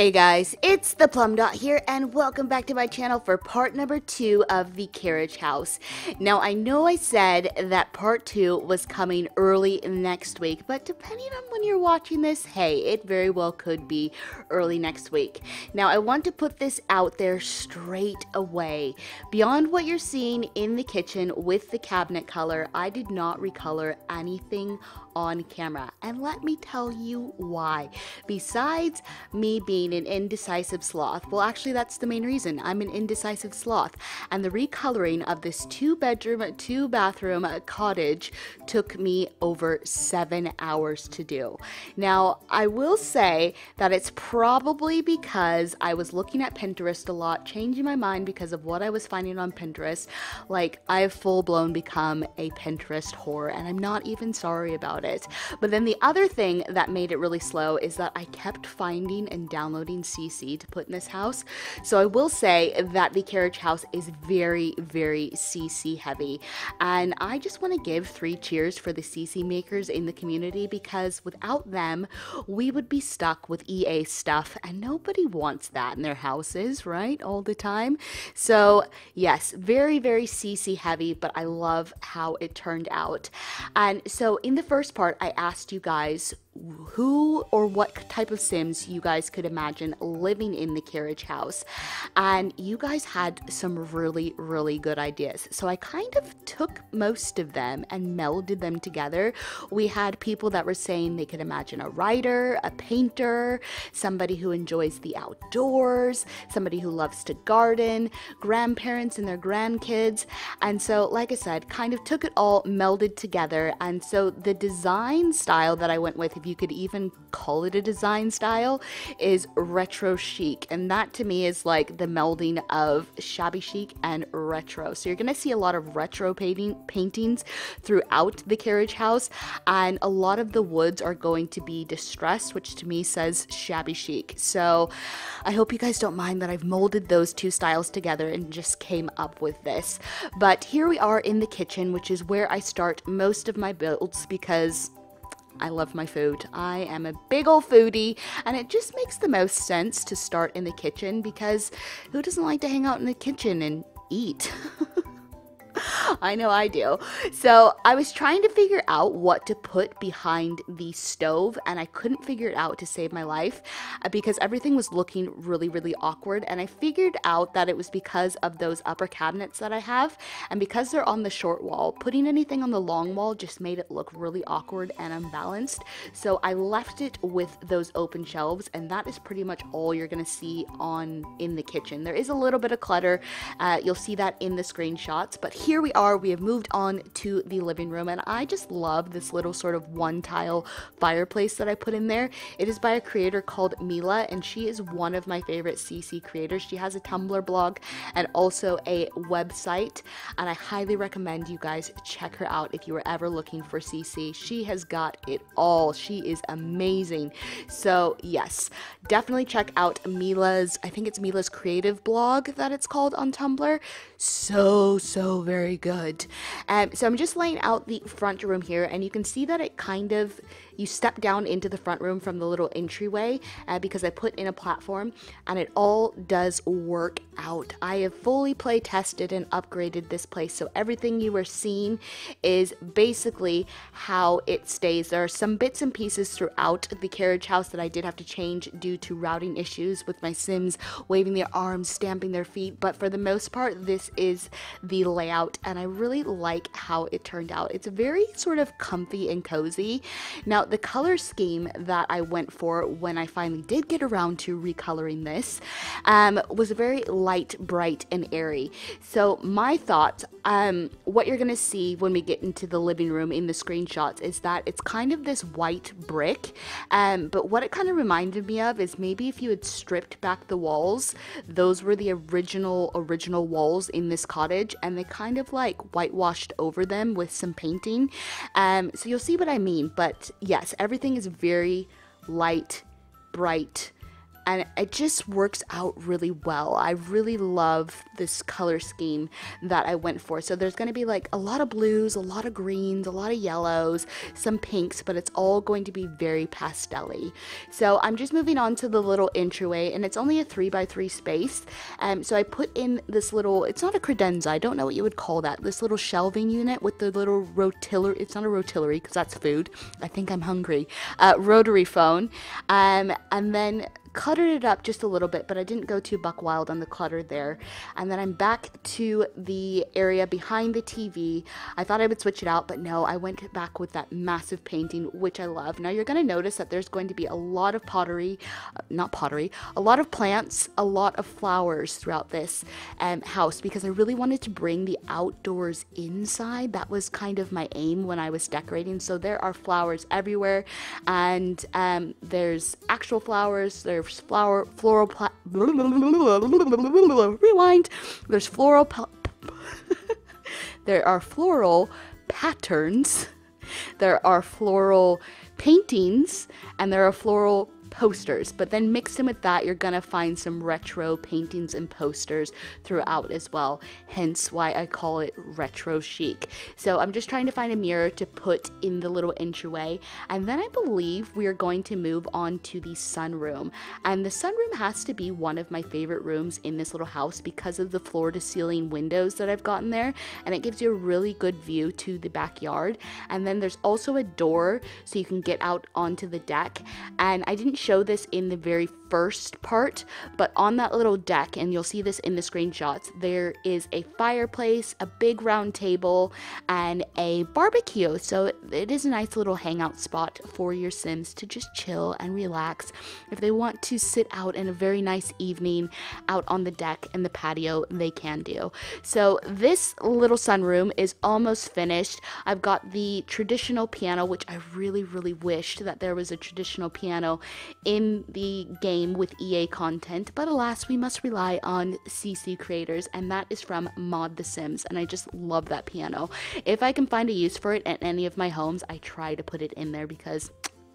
Hey guys, it's the Plum Dot here, and welcome back to my channel for part number two of the Carriage House. Now, I know I said that part two was coming early next week, but depending on when you're watching this, hey, it very well could be early next week. Now, I want to put this out there straight away. Beyond what you're seeing in the kitchen with the cabinet color, I did not recolor anything on camera. And let me tell you why. Besides me being an indecisive sloth, well, actually, that's the main reason. I'm an indecisive sloth. And the recoloring of this two bedroom, two bathroom cottage took me over seven hours to do. Now, I will say that it's probably because I was looking at Pinterest a lot, changing my mind because of what I was finding on Pinterest. Like, I've full blown become a Pinterest whore, and I'm not even sorry about it. But then the other thing that made it really slow is that I kept finding and downloading CC to put in this house. So I will say that the carriage house is very, very CC heavy. And I just want to give three cheers for the CC makers in the community because without them, we would be stuck with EA stuff and nobody wants that in their houses, right? All the time. So, yes, very, very CC heavy, but I love how it turned out. And so in the first part, I asked you guys who or what type of Sims you guys could imagine living in the carriage house. And you guys had some really, really good ideas. So I kind of took most of them and melded them together. We had people that were saying they could imagine a writer, a painter, somebody who enjoys the outdoors, somebody who loves to garden, grandparents and their grandkids. And so, like I said, kind of took it all melded together. And so the design style that I went with, if you could even call it a design style, is retro chic. And that to me is like the melding of shabby chic and retro. So you're going to see a lot of retro painting paintings throughout the carriage house. And a lot of the woods are going to be distressed, which to me says shabby chic. So I hope you guys don't mind that I've molded those two styles together and just came up with this. But here we are in the kitchen, which is where I start most of my builds because I love my food. I am a big old foodie, and it just makes the most sense to start in the kitchen because who doesn't like to hang out in the kitchen and eat? I know I do. So I was trying to figure out what to put behind the stove, and I couldn't figure it out to save my life uh, because everything was looking really, really awkward. And I figured out that it was because of those upper cabinets that I have, and because they're on the short wall, putting anything on the long wall just made it look really awkward and unbalanced. So I left it with those open shelves, and that is pretty much all you're gonna see on in the kitchen. There is a little bit of clutter. Uh, you'll see that in the screenshots, but here we are, we have moved on to the living room, and I just love this little sort of one tile fireplace that I put in there. It is by a creator called Mila, and she is one of my favorite CC creators. She has a Tumblr blog and also a website, and I highly recommend you guys check her out if you are ever looking for CC. She has got it all. She is amazing. So, yes, definitely check out Mila's, I think it's Mila's creative blog that it's called on Tumblr. So, so very good. Um, so I'm just laying out the front room here, and you can see that it kind of you step down into the front room from the little entryway uh, because I put in a platform and it all does work out. I have fully play tested and upgraded this place so everything you are seeing is basically how it stays. There are some bits and pieces throughout the carriage house that I did have to change due to routing issues with my Sims waving their arms, stamping their feet, but for the most part, this is the layout and I really like how it turned out. It's very sort of comfy and cozy. Now, the color scheme that I went for when I finally did get around to recoloring this um, was very light, bright, and airy. So my thoughts, um, what you're gonna see when we get into the living room in the screenshots is that it's kind of this white brick, um, but what it kind of reminded me of is maybe if you had stripped back the walls, those were the original original walls in this cottage, and they kind of like whitewashed over them with some painting. Um, so you'll see what I mean, but yes, everything is very light, bright, and it just works out really well. I really love this color scheme that I went for. So there's going to be like a lot of blues, a lot of greens, a lot of yellows, some pinks, but it's all going to be very pastelly. So I'm just moving on to the little entryway and it's only a three by three space. Um, so I put in this little, it's not a credenza, I don't know what you would call that, this little shelving unit with the little rotillary, it's not a rotillary because that's food. I think I'm hungry. Uh, rotary phone. Um, and then cluttered it up just a little bit, but I didn't go too buck wild on the clutter there. And then I'm back to the area behind the TV. I thought I would switch it out, but no, I went back with that massive painting, which I love. Now you're going to notice that there's going to be a lot of pottery, uh, not pottery, a lot of plants, a lot of flowers throughout this um, house because I really wanted to bring the outdoors inside. That was kind of my aim when I was decorating. So there are flowers everywhere, and um, there's actual flowers. There's there's flower floral pla- rewind. There's floral pa- there are floral patterns. There are floral paintings and there are floral posters, but then mix them with that, you're gonna find some retro paintings and posters throughout as well. Hence why I call it retro chic. So I'm just trying to find a mirror to put in the little entryway, and then I believe we are going to move on to the sunroom. And the sunroom has to be one of my favorite rooms in this little house because of the floor to ceiling windows that I've gotten there, and it gives you a really good view to the backyard. And then there's also a door so you can get out onto the deck. And I didn't show this in the very first part, but on that little deck, and you'll see this in the screenshots, there is a fireplace, a big round table, and a barbecue. So it is a nice little hangout spot for your Sims to just chill and relax. If they want to sit out in a very nice evening out on the deck and the patio, they can do. So this little sunroom is almost finished. I've got the traditional piano, which I really, really wished that there was a traditional piano in the game with EA content, but alas, we must rely on CC creators, and that is from Mod The Sims, and I just love that piano. If I can find a use for it at any of my homes, I try to put it in there because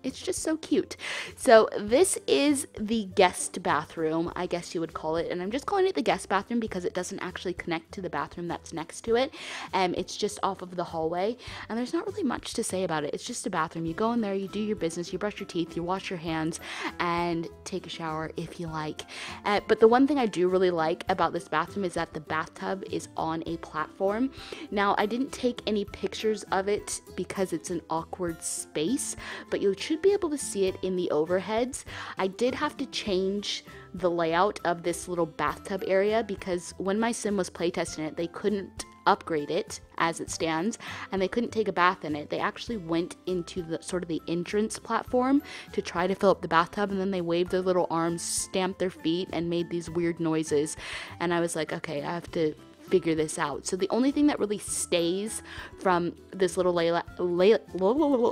it's just so cute. So this is the guest bathroom, I guess you would call it. And I'm just calling it the guest bathroom because it doesn't actually connect to the bathroom that's next to it. Um, it's just off of the hallway. And there's not really much to say about it. It's just a bathroom. You go in there, you do your business, you brush your teeth, you wash your hands, and take a shower if you like. Uh, but the one thing I do really like about this bathroom is that the bathtub is on a platform. Now, I didn't take any pictures of it because it's an awkward space, but you should should be able to see it in the overheads. I did have to change the layout of this little bathtub area because when my sim was playtesting it, they couldn't upgrade it as it stands and they couldn't take a bath in it. They actually went into the sort of the entrance platform to try to fill up the bathtub and then they waved their little arms, stamped their feet and made these weird noises. And I was like, okay, I have to figure this out. So the only thing that really stays from this little lay- lay-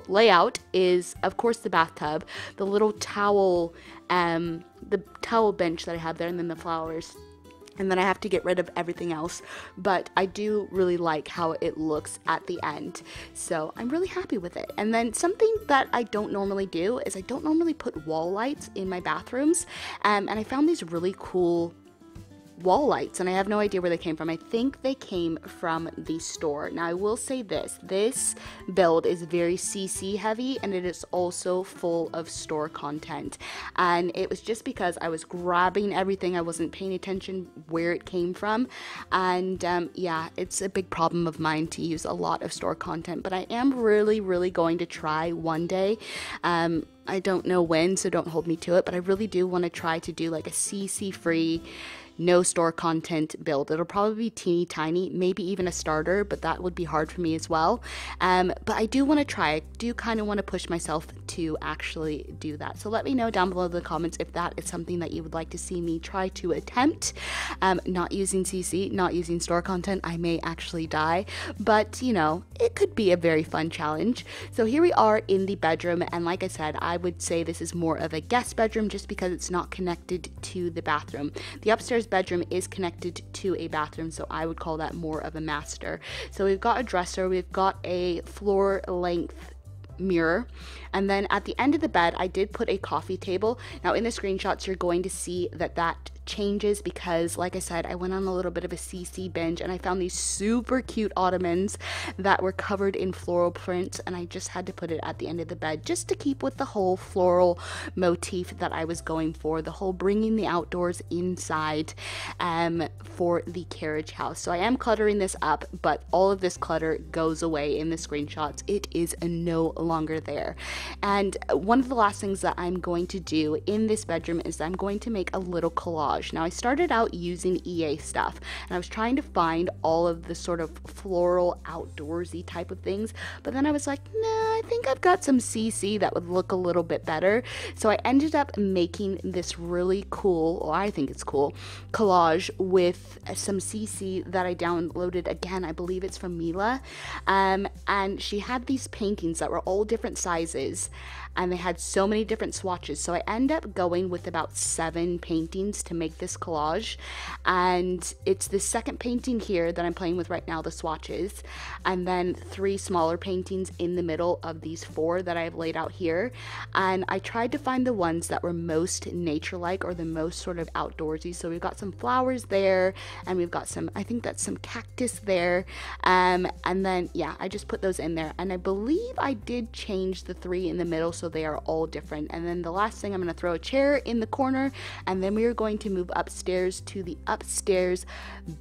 layout is, of course, the bathtub, the little towel, um, the towel bench that I have there, and then the flowers. And then I have to get rid of everything else. But I do really like how it looks at the end. So I'm really happy with it. And then something that I don't normally do is I don't normally put wall lights in my bathrooms. Um, and I found these really cool wall lights and I have no idea where they came from. I think they came from the store. Now I will say this, this build is very CC heavy and it is also full of store content. And it was just because I was grabbing everything, I wasn't paying attention where it came from. And um, yeah, it's a big problem of mine to use a lot of store content, but I am really, really going to try one day. Um, I don't know when, so don't hold me to it, but I really do want to try to do like a CC free no store content build. It'll probably be teeny tiny, maybe even a starter, but that would be hard for me as well. Um, but I do want to try. I do kind of want to push myself to actually do that. So let me know down below in the comments if that is something that you would like to see me try to attempt. Um, not using CC, not using store content, I may actually die, but you know, it could be a very fun challenge. So here we are in the bedroom, and like I said, I would say this is more of a guest bedroom just because it's not connected to the bathroom. The upstairs bedroom is connected to a bathroom, so I would call that more of a master. So we've got a dresser, we've got a floor length mirror. And then at the end of the bed, I did put a coffee table. Now in the screenshots, you're going to see that that changes because like I said I went on a little bit of a CC binge and I found these super cute ottomans that were covered in floral prints and I just had to put it at the end of the bed just to keep with the whole floral motif that I was going for the whole bringing the outdoors inside um, for the carriage house. So I am cluttering this up but all of this clutter goes away in the screenshots. It is no longer there. And one of the last things that I'm going to do in this bedroom is I'm going to make a little collage collage. Now, I started out using EA stuff and I was trying to find all of the sort of floral, outdoorsy type of things, but then I was like, nah, I think I've got some CC that would look a little bit better. So I ended up making this really cool, or I think it's cool, collage with some CC that I downloaded. Again, I believe it's from Mila. Um, and she had these paintings that were all different sizes and they had so many different swatches. So I end up going with about seven paintings to make this collage. And it's the second painting here that I'm playing with right now, the swatches, and then three smaller paintings in the middle of these four that I've laid out here. And I tried to find the ones that were most nature-like or the most sort of outdoorsy. So we've got some flowers there, and we've got some, I think that's some cactus there. Um, and then, yeah, I just put those in there. And I believe I did change the three in the middle so they are all different. And then the last thing, I'm going to throw a chair in the corner, and then we are going to move upstairs to the upstairs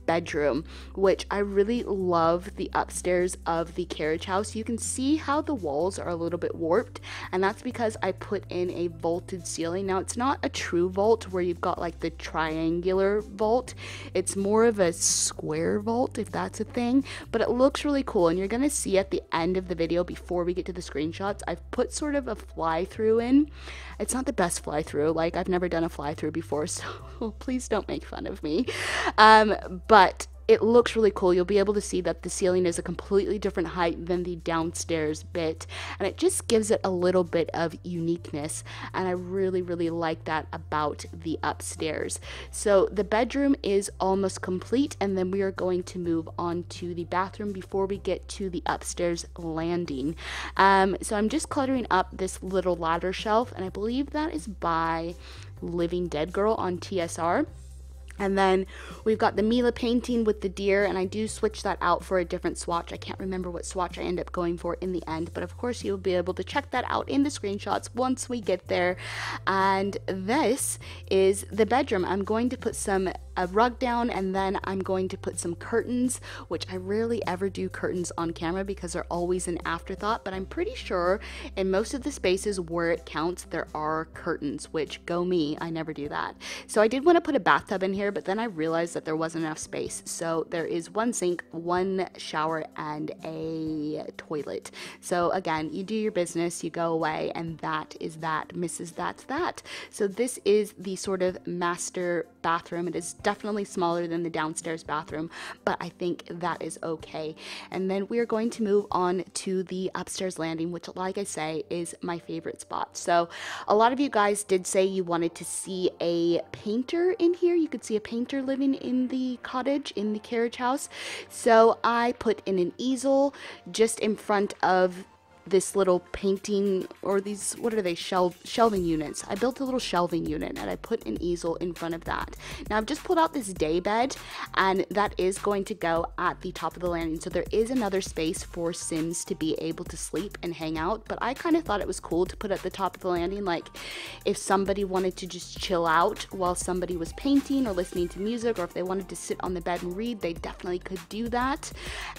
bedroom, which I really love the upstairs of the carriage house. You can see how the walls are a little bit warped, and that's because I put in a vaulted ceiling. Now, it's not a true vault where you've got like the triangular vault, it's more of a square vault, if that's a thing, but it looks really cool. And you're to see at the end of the video before we get to the screenshots, I've put sort of a fly through in. It's not the best fly through, like, I've never done a fly through before, so please don't make fun of me. Um, but it looks really cool. You'll be able to see that the ceiling is a completely different height than the downstairs bit, and it just gives it a little bit of uniqueness. And I really, really like that about the upstairs. So the bedroom is almost complete, and then we are going to move on to the bathroom before we get to the upstairs landing. Um, so I'm just cluttering up this little ladder shelf, and I believe that is by Living Dead Girl on TSR. And then we've got the Mila painting with the deer, and I do switch that out for a different swatch. I can't remember what swatch I end up going for in the end, but of course you'll be able to check that out in the screenshots once we get there. And this is the bedroom. I'm going to put some a rug down and then I'm going to put some curtains, which I rarely ever do curtains on camera because they're always an afterthought, but I'm pretty sure in most of the spaces where it counts, there are curtains, which go me, I never do that. So I did want to put a bathtub in here, but then I realized that there wasn't enough space. So there is one sink, one shower, and a toilet. So again, you do your business, you go away, and that is that. Mrs. That's that. So this is the sort of master bathroom. It is definitely smaller than the downstairs bathroom, but I think that is okay. And then we are going to move on to the upstairs landing, which, like I say, is my favorite spot. So, a lot of you guys did say you wanted to see a painter in here. You could see a painter living in the cottage, in the carriage house. So, I put in an easel just in front of this little painting or these what are they shelf shelving units. I built a little shelving unit and i put an easel in front of that. Now i've just pulled out this day bed and that is going to go at the top of the landing. So there is another space for sims to be able to sleep and hang out but i kind of thought it was cool to put at the top of the landing like if somebody wanted to just chill out while somebody was painting or listening to music or if they wanted to sit on the bed and read they definitely could do that.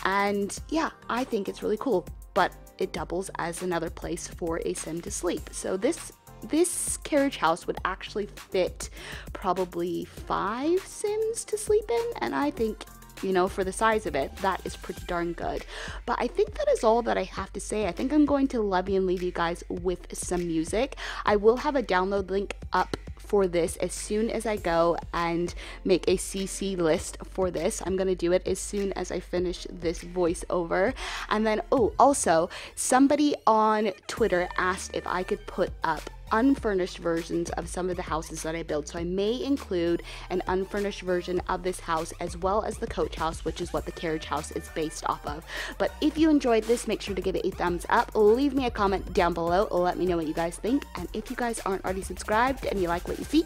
And yeah i think it's really cool but it doubles as another place for a sim to sleep. So this this carriage house would actually fit probably five sims to sleep in and I think you know, for the size of it, that is pretty darn good. But I think that is all that I have to say. I think I'm going to love you and leave you guys with some music. I will have a download link up for this as soon as I go and make a CC list for this. I'm to do it as soon as I finish this voiceover. And then, oh, also, somebody on Twitter asked if I could put up unfurnished versions of some of the houses that I build. So I may include an unfurnished version of this house as well as the coach house, which is what the carriage house is based off of. But if you enjoyed this, make sure to give it a thumbs up. Leave me a comment down below. Let me know what you guys think. And if you guys aren't already subscribed and you like what you see,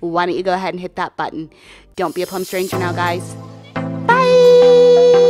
why don't you go ahead and hit that button? Don't be a plum stranger now, guys. Bye!